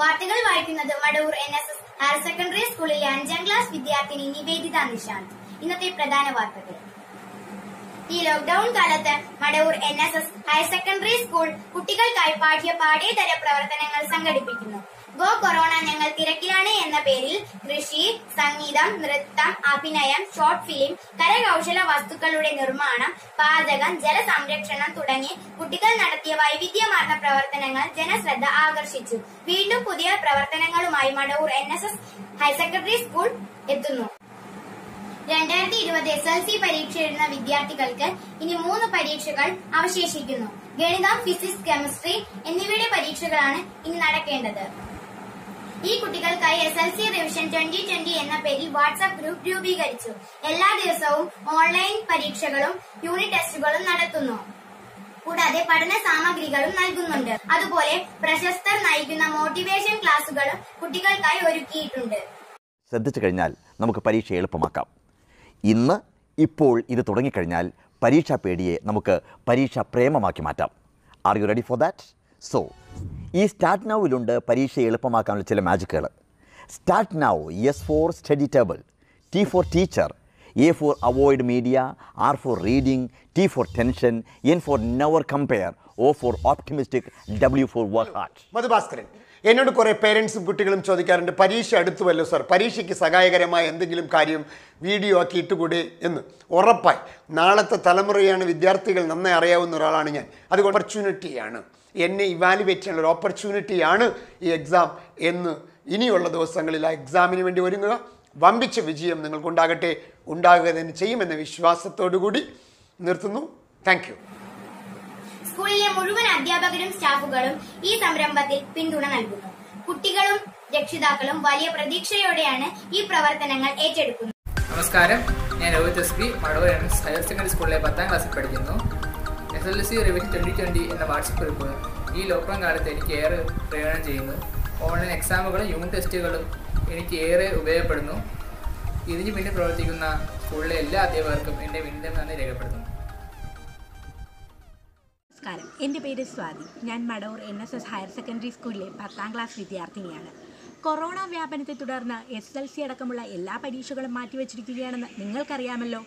വാർത്തകൾ വായിക്കുന്നത് Madavoor N S S higher secondary സ്കൂളിലെ അഞ്ചാം ക്ലാസ് വിദ്യാർത്ഥിനി നിവേദിത നിശാന്ത് ഇന്നത്തെ പ്രധാന വാർത്തകൾ. ഈ ലോക്ഡൌൺ കാലത്ത് Madavoor N S S higher secondary school കുട്ടികൾക്കായി പാഠ്യ പാഠ്യേതര പ്രവർത്തനങ്ങൾ സംഘടിപ്പിക്കുന്നു. ഗോ കൊറോണ ഞങ്ങൾ തിരക്കിലാണ് എന്ന പേരിൽ കൃഷി സംഗീതം നൃത്തം അഭിനയം ഷോർട്ട് ഫിലിം കരകൗശല വസ്തുക്കളുടെ നിർമ്മാണം പാചകം ജലസംരക്ഷണം തുടങ്ങി കുട്ടികൾ നടത്തിയ വൈവിധ്യമാർന്ന പ്രവർത്തനങ്ങൾ ജനശ്രദ്ധ ആകർഷിച്ചു. വീണ്ടും പുതിയ പ്രവർത്തനങ്ങളുമായി Madavoor N S S higher secondary school എത്തുന്നു. രണ്ടായിരത്തി ഇരുപത് എസ് എൽ സി പരീക്ഷ എഴുതുന്ന വിദ്യാർത്ഥികൾക്ക് ഇനി മൂന്ന് പരീക്ഷകൾ അവശേഷിക്കുന്നു. ഗണിതം ഫിസിക്സ് കെമിസ്ട്രി എന്നിവയുടെ പരീക്ഷകളാണ് ഇനി നടക്കേണ്ടത്. ഈ കുട്ടികൾക്കായി S L C revision twenty twenty എന്ന പേരിൽ വാട്സ്ആപ്പ് ഗ്രൂപ്പ് രൂപീകരിച്ചു. എല്ലാ ദിവസവും ഓൺലൈൻ പരീക്ഷകളും യൂണിറ്റ് ടെസ്റ്റുകളും നടത്തുന്നു. കൂടാതെ പഠന സാമഗ്രികളും നൽകുന്നുണ്ട്. അതുപോലെ പ്രശസ്തർ നയിക്കുന്ന മോട്ടിവേഷൻ ക്ലാസുകളും കുട്ടികൾക്കായി ഒരുക്കിയിട്ടുണ്ട്. ശ്രദ്ധിച്ചു കഴിഞ്ഞാൽ നമുക്ക് പരീക്ഷ എളുപ്പമാക്കാം. ഇന്ന് ഇപ്പോൾ ഇത് തുടങ്ങിക്കഴിഞ്ഞാൽ പരീക്ഷാ പേടിയെ നമുക്ക് പരീക്ഷാ പ്രേമമാക്കി മാറ്റാം. Are you ready for that so ഈ സ്റ്റാർട്ട് നൗവിലുണ്ട് പരീക്ഷ എളുപ്പമാക്കാനുള്ള ചില മാജിക്കുകൾ start now S for study table T for teacher A for avoid media R for reading T for tension N for never compare O for optimistic W for work hard. Madhubhaskaran എന്നോട് കുറേ പേരൻസും കുട്ടികളും ചോദിക്കാറുണ്ട് പരീക്ഷ അടുത്തുവല്ലോ sir? പരീക്ഷയ്ക്ക് സഹായകരമായ എന്തെങ്കിലും കാര്യം video ആക്കി ഇട്ടുകൂടെ എന്ന്. ഉറപ്പായി. നാളത്തെ തലമുറയാണ് വിദ്യാർത്ഥികൾ നന്നായി അറിയാവുന്ന ഒരാളാണ് ഞാൻ. അത് ഓപ്പർച്യൂണിറ്റിയാണ് എന്നെ ഇവാലുവേറ്റ് ചെയ്യാനുള്ള ഒരു ഓപ്പർച്യൂണിറ്റിയാണ് ഈ എക്സാം എന്ന് ഇനിയുള്ള ദിവസങ്ങളിൽ ആ എക്സാമിന് വേണ്ടി ഒരുങ്ങുക. വമ്പിച്ച വിജയം നിങ്ങൾക്കുണ്ടാകട്ടെ ഉണ്ടാകുക തന്നെ ചെയ്യുമെന്ന വിശ്വാസത്തോടു കൂടി നിർത്തുന്നു. താങ്ക് യു സ്കൂളിലെ മുഴുവൻ അധ്യാപകരും സ്റ്റാഫുകളും ഈ സംരംഭത്തിൽ പിന്തുണ നൽകുന്നു. കുട്ടികളും രക്ഷിതാക്കളും വലിയ പ്രതീക്ഷയോടെയാണ് ഈ പ്രവർത്തനങ്ങൾ ഏറ്റെടുക്കുന്നത്. നമസ്കാരം. ഞാൻ Rohit S P S higher secondary സ്കൂളിലെ പത്താം ക്ലാസ്സിൽ പഠിക്കുന്നു. S L C revision twenty twenty എന്ന വാട്സപ്പ് ഗ്രൂപ്പ്. ഈ ലോക്ക്ഡൗൺ കാലത്ത് എനിക്ക് ഏറെ പ്രയോജനം ചെയ്യുന്നു. ഓൺലൈൻ എക്സാമുകളും യൂണിറ്റ് ടെസ്റ്റുകളും എനിക്ക് ഏറെ ഉപയോഗപ്പെടുന്നു. ഇതിന് പിന്നിൽ പ്രവർത്തിക്കുന്ന സ്കൂളിലെ എല്ലാ അധ്യാപകർക്കും എന്റെ വീണ്ടും നന്ദി രേഖപ്പെടുത്തുന്നു. നമസ്കാരം. എന്റെ പേര് സ്വാതി. ഞാൻ Madavoor N S S higher secondary സ്കൂളിലെ പത്താം ക്ലാസ് വിദ്യാർത്ഥിനിയാണ്. കൊറോണ വ്യാപനത്തെ തുടർന്ന് എസ് എൽ സി അടക്കമുള്ള എല്ലാ പരീക്ഷകളും മാറ്റിവെച്ചിരിക്കുകയാണെന്ന് നിങ്ങൾക്കറിയാമല്ലോ.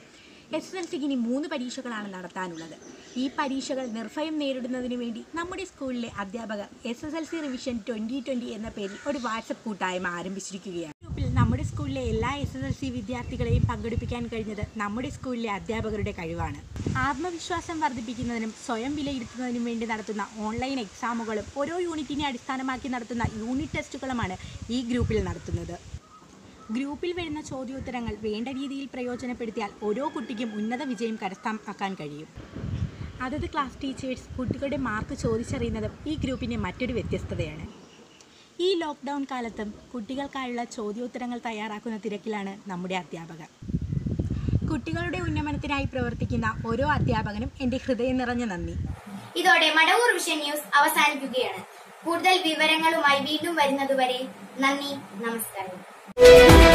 എസ് എൽ സിക്ക് ഇനി മൂന്ന് പരീക്ഷകളാണ് നടത്താനുള്ളത്. ഈ പരീക്ഷകൾ നിർഭയം നേരിടുന്നതിന് വേണ്ടി നമ്മുടെ സ്കൂളിലെ അധ്യാപകർ S S L C revision twenty twenty എന്ന പേരിൽ ഒരു വാട്സപ്പ് കൂട്ടായ്മ ആരംഭിച്ചിരിക്കുകയാണ്. ഗ്രൂപ്പിൽ നമ്മുടെ സ്കൂളിലെ എല്ലാ എസ് എസ് എൽ സി വിദ്യാർത്ഥികളെയും പങ്കെടുപ്പിക്കാൻ കഴിഞ്ഞത് നമ്മുടെ സ്കൂളിലെ അധ്യാപകരുടെ കഴിവാണ്. ആത്മവിശ്വാസം വർദ്ധിപ്പിക്കുന്നതിനും സ്വയം വിലയിരുത്തുന്നതിനും വേണ്ടി നടത്തുന്ന ഓൺലൈൻ എക്സാമുകളും ഓരോ യൂണിറ്റിനെ അടിസ്ഥാനമാക്കി നടത്തുന്ന യൂണിറ്റ് ടെസ്റ്റുകളുമാണ് ഈ ഗ്രൂപ്പിൽ നടത്തുന്നത്. ഗ്രൂപ്പിൽ വരുന്ന ചോദ്യോത്തരങ്ങൾ വേണ്ട രീതിയിൽ പ്രയോജനപ്പെടുത്തിയാൽ ഓരോ കുട്ടിക്കും ഉന്നത വിജയം കരസ്ഥമാക്കാൻ കഴിയും. അതത് ക്ലാസ് ടീച്ചേഴ്സ് കുട്ടികളുടെ മാർക്ക് ചോദിച്ചറിയുന്നതും ഈ ഗ്രൂപ്പിന്റെ മറ്റൊരു വ്യത്യസ്തതയാണ്. ഈ ലോക്ക്ഡൗൺ കാലത്തും കുട്ടികൾക്കായുള്ള ചോദ്യോത്തരങ്ങൾ തയ്യാറാക്കുന്ന തിരക്കിലാണ് നമ്മുടെ അധ്യാപകർ. കുട്ടികളുടെ ഉന്നമനത്തിനായി പ്രവർത്തിക്കുന്ന ഓരോ അധ്യാപകനും എന്റെ ഹൃദയം നിറഞ്ഞ നന്ദി. ഇതോടെ മടവൂർ വിഷൻ ന്യൂസ് അവസാനിക്കുകയാണ്. കൂടുതൽ വിവരങ്ങളുമായി വീണ്ടും വരുന്നതുവരെ നന്ദി നമസ്കാരം. Yeah.